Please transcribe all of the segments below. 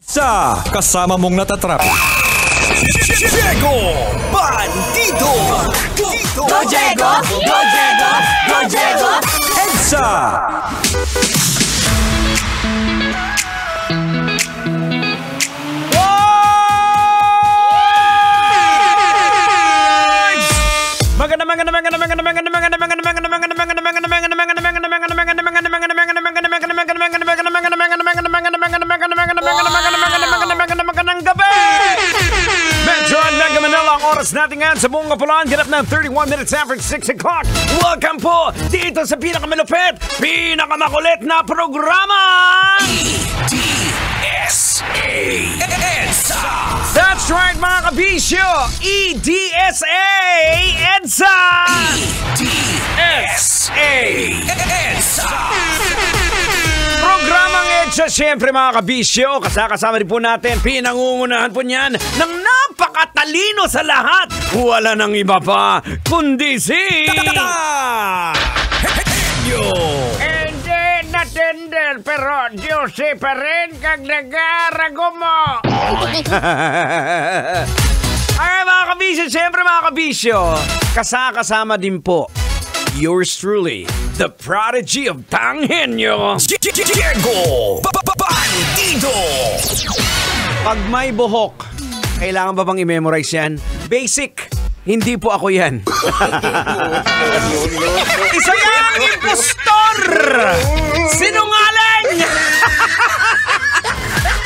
Sa, kasama mong natatrap. Diego! bandito, Go Diego! Go Diego! Go Diego! Edsa! Wow. Oras natin ngayon sa buong kapulaan. Ganap ng 31 minutes after 6 o'clock. Welcome po dito sa pinakamalupit, pinakamakulit na programa! S.A. EDSA! That's right mga kabisyo! E EDSA EDSA! S.A. EDSA! Programang EDSA siyempre mga kabisyo. Kasakasama rin po natin, pinangungunahan po niyan ng napakatalino sa lahat. Wala nang iba pa, kundi si... Henyo! Hindi natender, pero Diyos pa rin kag nagarago mo. Ay mga kabisyo, siyempre mga kabisyo, kasakasama din po yours truly, the prodigy of Tanghenyo. Diego Bandido! Pag may buhok, kailangan ba bang i-memorize yan? Basic. Hindi po ako yan. Isa yang impostor! Sinungaling!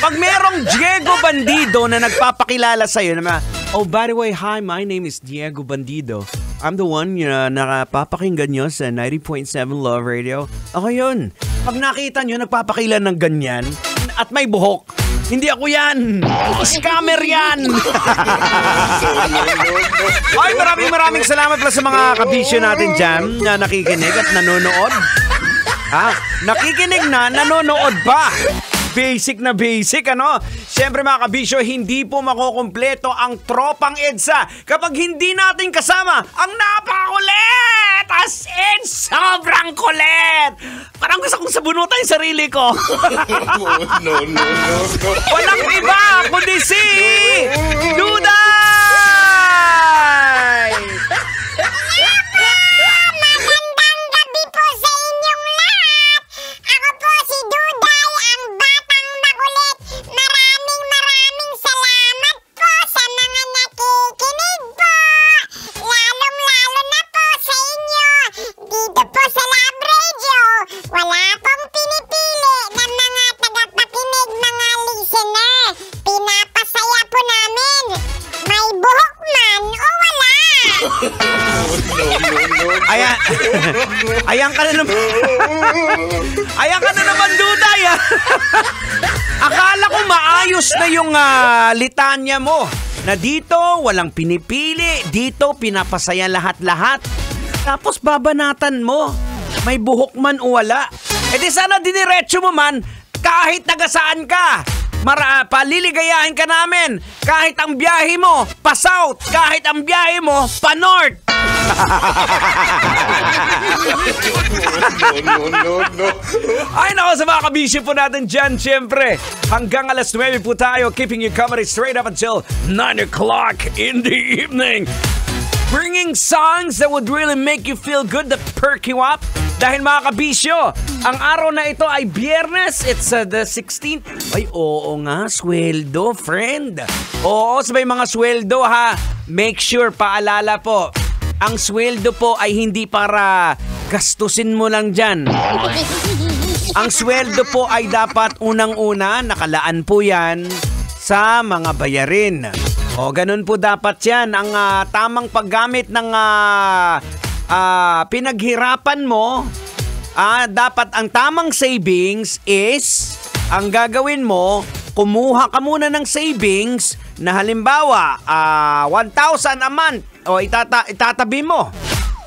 Pag merong Diego Bandido na nagpapakilala sa'yo na Oh, by the way, hi, my name is Diego Bandido. I'm the one na nakapapakinggan nyo sa 90.7 Love Radio. Ako yun. Pag nakita nyo nagpapakilala ng ganyan at may buhok, hindi ako yan! Scammer yan! Ay, maraming maraming salamat pala sa mga kabisyo natin dyan na nakikinig at nanonood. Ha? Nakikinig na, nanonood pa. Basic na basic, ano? Siyempre mga kabisyo, hindi po makukumpleto ang tropang EDSA kapag hindi natin kasama ang napakakulit! As in, sobrang kulit! Parang gusto kong sabunutan yung sarili ko. No, no, no, no. Walang iba kundi si Duday! Ayan. Ka na naman. Ayan ka na naman, Duday. ah. Akala ko maayos na yung ah, litanya mo. Na dito, walang pinipili. Dito, pinapasaya lahat-lahat. Tapos babanatan mo. May buhok man o wala. E di sana diniretso mo man kahit taga saan ka. Mara, paliligayahin ka namin. Kahit ang biyahe mo, pa-south. Kahit ang biyahe mo, pa-north. No, no, no. Ay nako sa mga kabisyo po natin dyan, syempre. Hanggang alas 9 po tayo, keeping you covered straight up until 9 o'clock in the evening. Bringing songs that would really make you feel good, that perk you up. Dahil mga kabisyo, ang araw na ito ay biyernes. It's uh, the 16th. Ay, oo nga, sweldo, friend. Oo, sabay mga sweldo ha. Make sure, paalala po, ang sweldo po ay hindi para gastusin mo lang dyan. Ang sweldo po ay dapat unang-una, nakalaan po yan sa mga bayarin. O ganun po dapat yan. Ang ah, tamang paggamit ng ah, ah, pinaghirapan mo, ah, dapat ang tamang savings is, ang gagawin mo, kumuha ka muna ng savings na halimbawa, ah, 1,000 a month o itata- itatabi mo.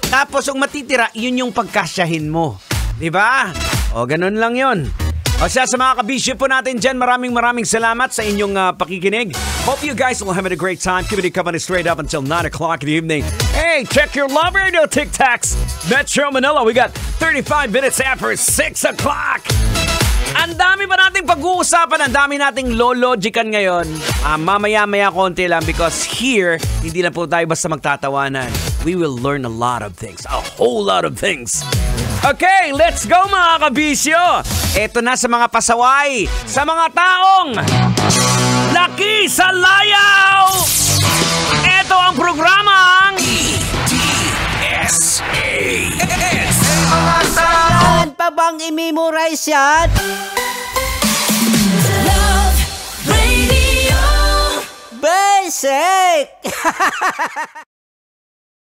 Tapos yung matitira, yun yung pagkasyahin mo. Di ba? O ganun lang yun. O siya sa mga kabisyo po natin dyan, maraming maraming salamat sa inyong ah, pakikinig. Hope you guys will have a great time. Keep it coming straight up until 9 o'clock in the evening. Hey, check your love radio tic-tacs. Metro Manila, we got 35 minutes after 6 o'clock. Ang dami pa nating pag-uusapan, ang dami nating lologican ngayon. Ah, mamaya-maya konti lang because here, hindi na po tayo basta magtatawanan. We will learn a lot of things, a whole lot of things. Okay, let's go mga kabisyo! Ito na sa mga pasaway, sa mga taong laki sa layaw! Ito ang programang S-A. Saan pa bang i-memorize yan? Love Radio. Basic!